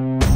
you